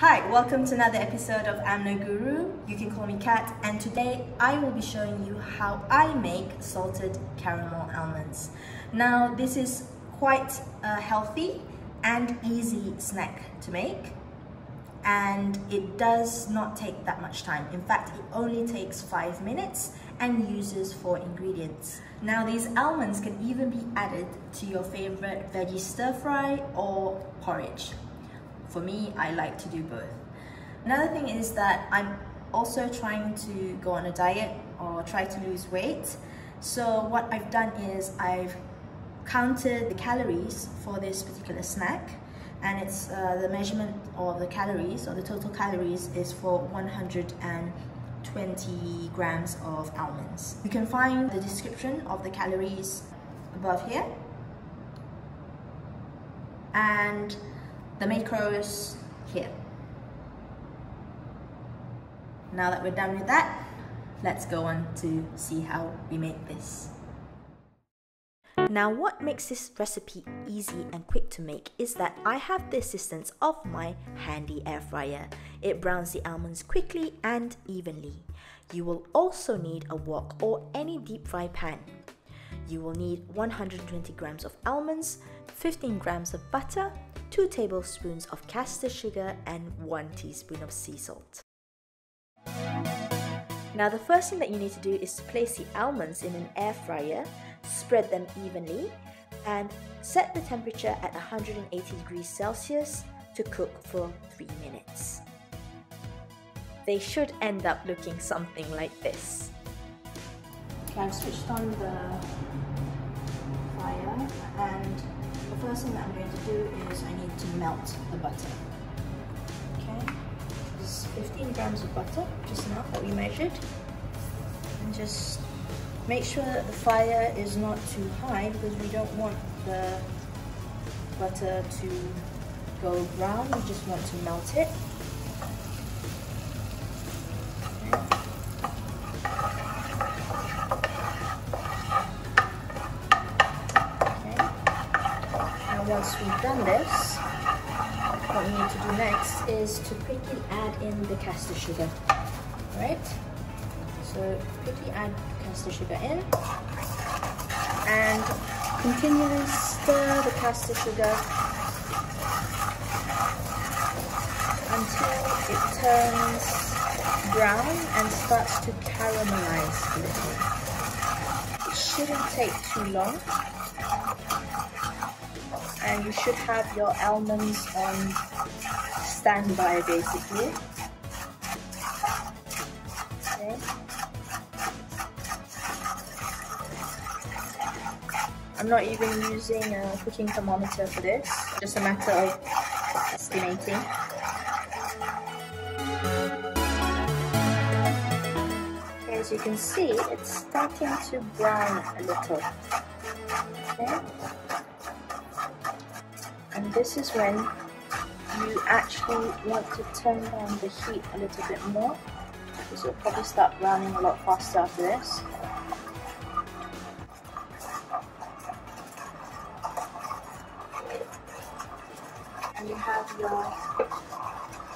Hi, welcome to another episode of I'm No Guru. You can call me Kat, and today I will be showing you how I make salted caramel almonds. Now, this is quite a healthy and easy snack to make, and it does not take that much time. In fact, it only takes five minutes and uses four ingredients. Now, these almonds can even be added to your favorite veggie stir fry or porridge. For me, I like to do both. Another thing is that I'm also trying to go on a diet or try to lose weight. So what I've done is I've counted the calories for this particular snack and it's uh, the measurement of the calories or the total calories is for 120 grams of almonds. You can find the description of the calories above here and the macros here. Now that we're done with that, let's go on to see how we make this. Now what makes this recipe easy and quick to make is that I have the assistance of my handy air fryer. It browns the almonds quickly and evenly. You will also need a wok or any deep fry pan. You will need 120 grams of almonds, 15 grams of butter, 2 tablespoons of caster sugar and 1 teaspoon of sea salt. Now the first thing that you need to do is to place the almonds in an air fryer, spread them evenly and set the temperature at 180 degrees Celsius to cook for 3 minutes. They should end up looking something like this. Okay, I've switched on the fire and the first thing that I'm going to do is I need to melt the butter. Okay, is 15 grams of butter, just enough that we measured. And just make sure that the fire is not too high because we don't want the butter to go brown, we just want to melt it. Once we've done this, what we need to do next is to quickly add in the caster sugar. Right? So quickly add caster sugar in and continually stir the caster sugar until it turns brown and starts to caramelize a little. It shouldn't take too long and you should have your almonds on standby basically. Okay. I'm not even using a cooking thermometer for this, just a matter of estimating. as you can see, it's starting to brown a little. Okay and this is when you actually want to turn down the heat a little bit more because it'll probably start browning a lot faster after this. And you have your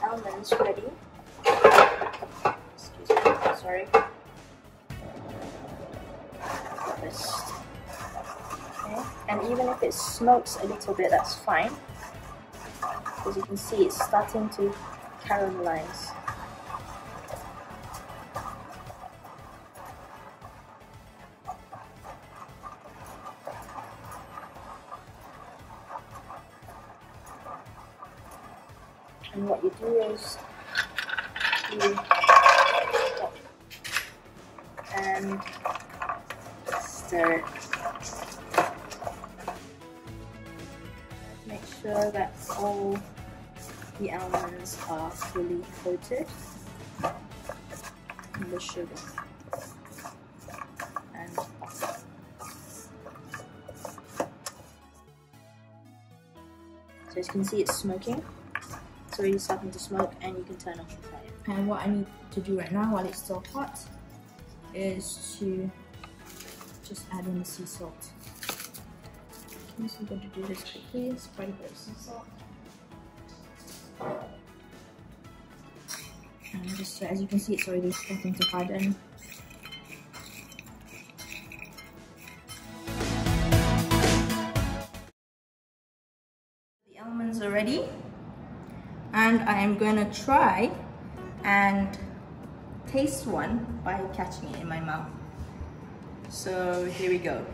almonds ready. Excuse me, sorry. And even if it smokes a little bit that's fine. As you can see it's starting to caramelize. And what you do is you and stir sure that all the almonds are fully coated in the sugar So as you can see it's smoking. It's already starting to smoke and you can turn off the fire. And what I need to do right now while it's still hot is to just add in the sea salt. I'm just going to do this quickly. Spread a bit salt. just, as you can see, it's already starting to harden. The almonds are ready and I am going to try and taste one by catching it in my mouth. So here we go.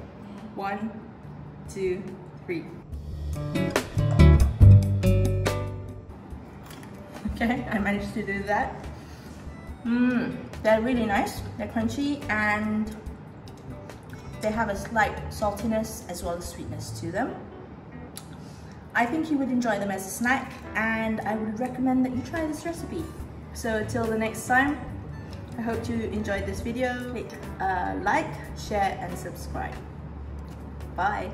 One, two, three. Okay, I managed to do that. Mmm, they're really nice. They're crunchy and they have a slight saltiness as well as sweetness to them. I think you would enjoy them as a snack and I would recommend that you try this recipe. So till the next time, I hope you enjoyed this video. Click uh, like, share and subscribe. Bye.